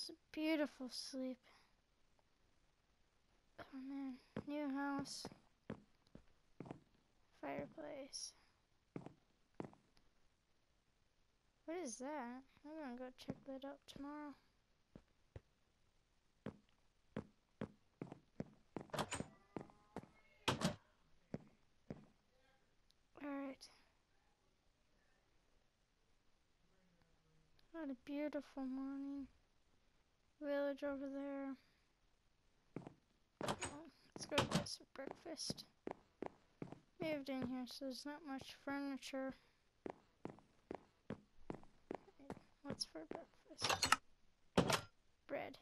was a beautiful sleep. Oh man, new house, fireplace. What is that? I'm gonna go check that out tomorrow. Alright. What a beautiful morning. Village over there. Let's go get some breakfast. Moved in here, so there's not much furniture. What's for breakfast? Bread.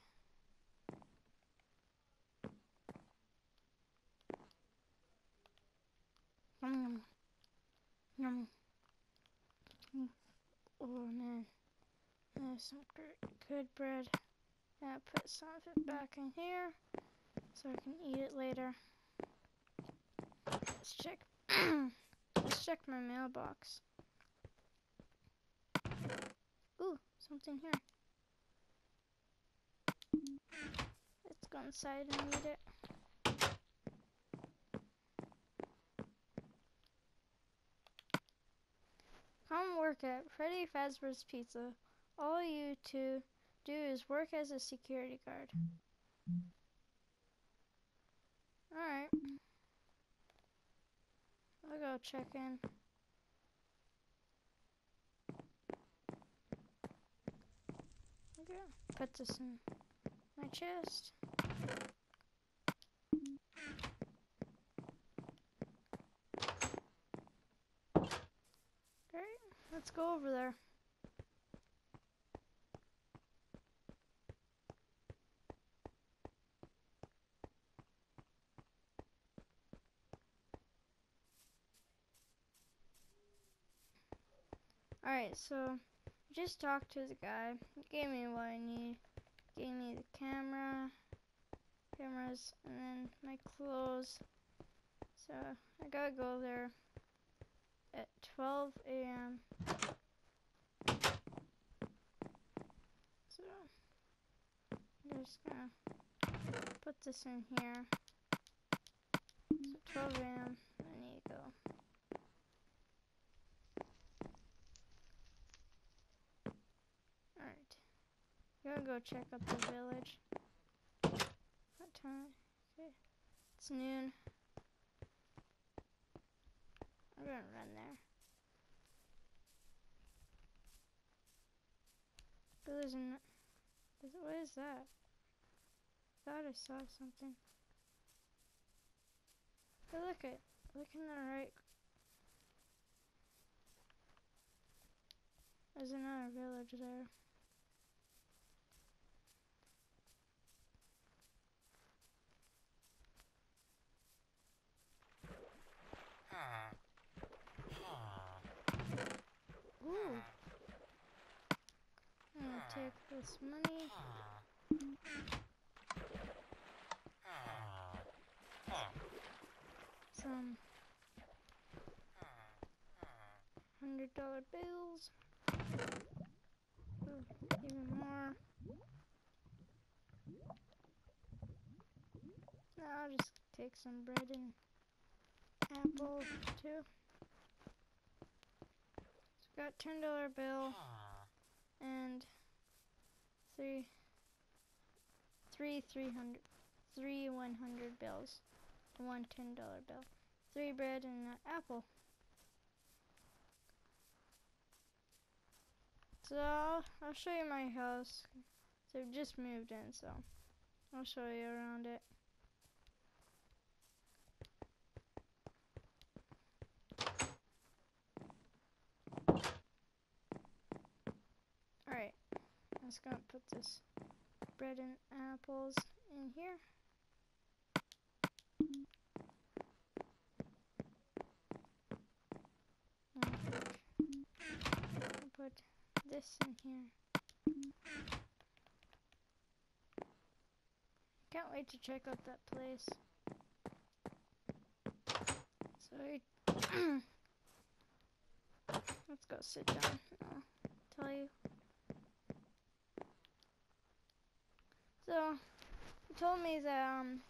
Yum yum. Yum. Oh man. There's some good bread. Yeah, put some of it back in here so I can eat it later. Let's check. Let's check my mailbox. Ooh, something here. Let's go inside and eat it. Come work at Freddy Fazbear's Pizza. All you to do is work as a security guard. Alright. I'll go check in. Okay, put this in my chest. Alright, let's go over there. Alright, so just talked to the guy. He gave me what I need. Gave me the camera, cameras, and then my clothes. So I gotta go there at 12 a.m. So I'm just gonna put this in here. So 12 a.m. I need to go. Alright. Gonna go check out the village. What time? Okay. It's noon. I'm gonna run there. But there's an. Is, what is that? Thought I saw something. Hey, look it. Look in the right. There's another village there. Ooh. I'm gonna take this money. Some hundred dollar bills. Ooh, even more. Now I'll just take some bread and apple too. So got ten dollar bill and three three three hundred three one hundred bills. One ten dollar bill. Three bread and an apple. So I'll, I'll show you my house. I've just moved in, so I'll show you around it. Alright, I'm just gonna put this bread and apples in here. I'll put this in here. Can't wait to check out that place. So I- let's go sit down. I'll tell you. So he told me that um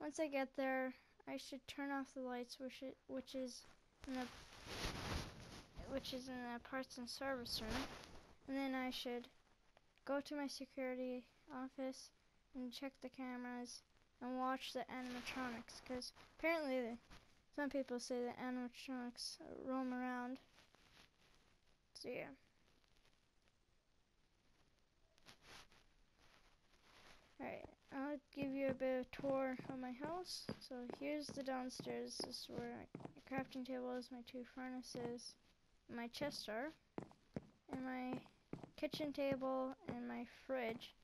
once I get there, I should turn off the lights, which it, which is in the which is in the parts and service room, and then I should go to my security office and check the cameras and watch the animatronics because apparently the, some people say the animatronics roam around. So yeah. Alright, I'll give you a bit of a tour of my house. So here's the downstairs. This is where my crafting table is, my two furnaces, my chests are, and my kitchen table and my fridge.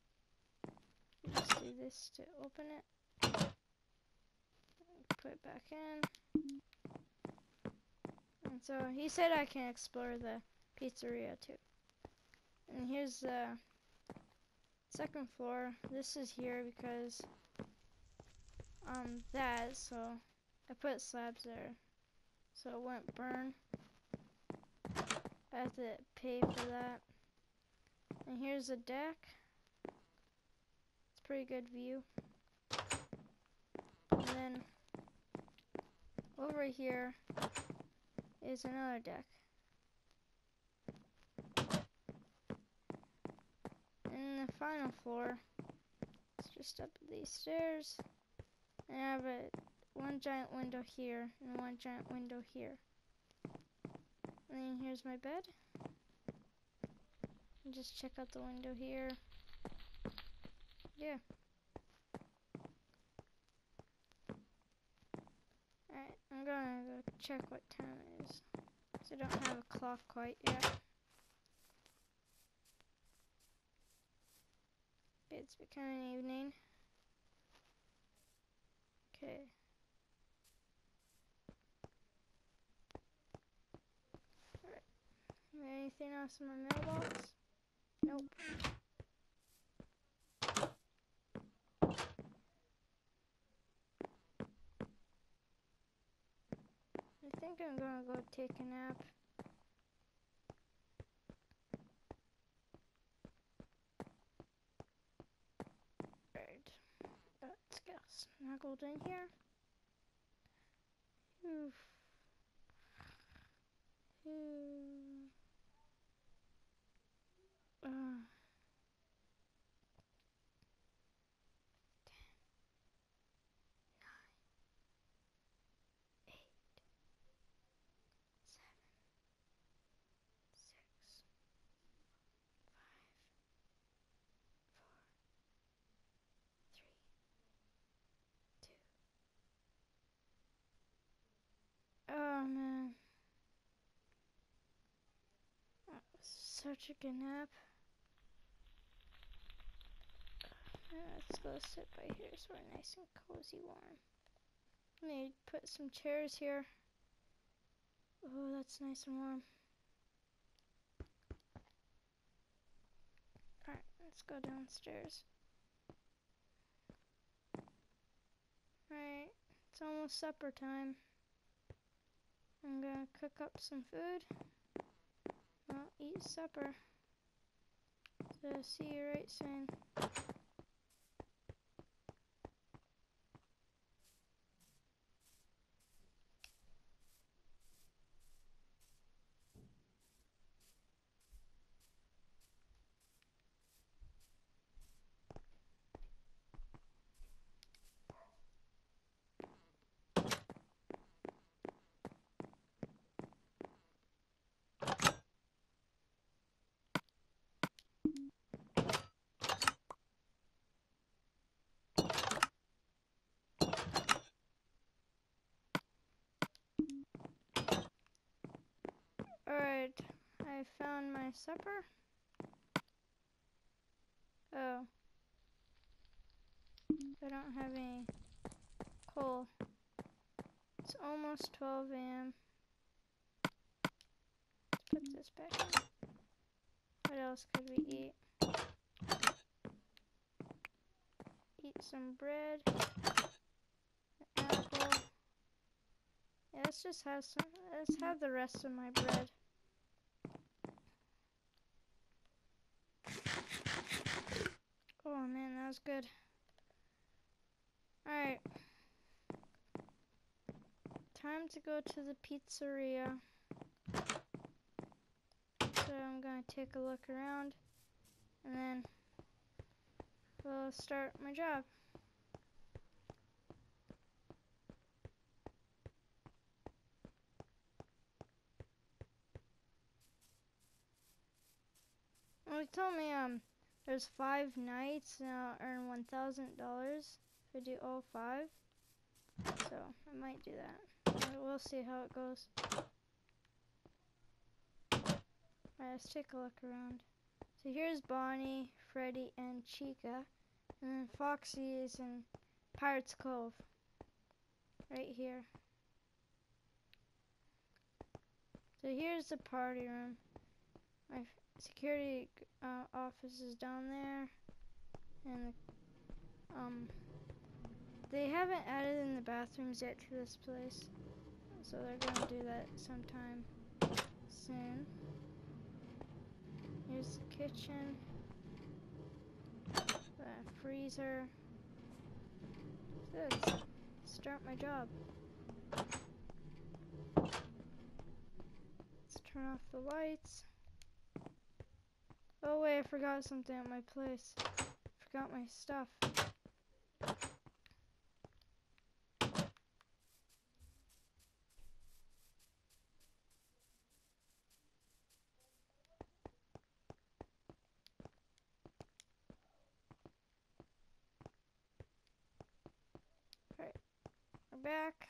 Just do this to open it. Put it back in. And so he said I can explore the pizzeria too. And here's the second floor. This is here because um that so I put slabs there so it won't burn. I have to pay for that. And here's a deck. It's pretty good view. And then over here is another deck. And the final floor is just up these stairs. And I have a one giant window here and one giant window here. And then here's my bed. And just check out the window here. Yeah. Alright, I'm gonna go check what time it is. I don't have a clock quite yet. It's becoming evening. Okay. Anything else in my mailbox? Nope. I think I'm gonna go take a nap. Right. Let's get snuggled in here. Oof. Ooh. Uh. Oh man. That was such a good nap. Uh, Let's go sit by here so we're nice and cozy warm. Let me put some chairs here. Oh, that's nice and warm. Alright, let's go downstairs. Alright, it's almost supper time. I'm gonna cook up some food. I'll eat supper. So see you right soon. Alright, I found my supper. Oh. I don't have any coal. It's almost 12 a.m. Let's put this back in. What else could we eat? Eat some bread. An apple. Yeah, let's just have some. Let's have the rest of my bread. Oh man, that was good. Alright. Time to go to the pizzeria. So I'm gonna take a look around and then we'll start my job. Well, he told me um there's five nights and I'll earn one thousand dollars if I do all five. So I might do that. We'll see how it goes. Alright, let's take a look around. So here's Bonnie, Freddy, and Chica. And then Foxy is in Pirates Cove. Right here. So here's the party room. My security uh, office is down there. And um, they haven't added in the bathrooms yet to this place. So they're gonna do that sometime soon. Here's the kitchen. The freezer. Let's start my job. Let's turn off the lights. Oh wait, I forgot something at my place. Forgot my stuff. We're back.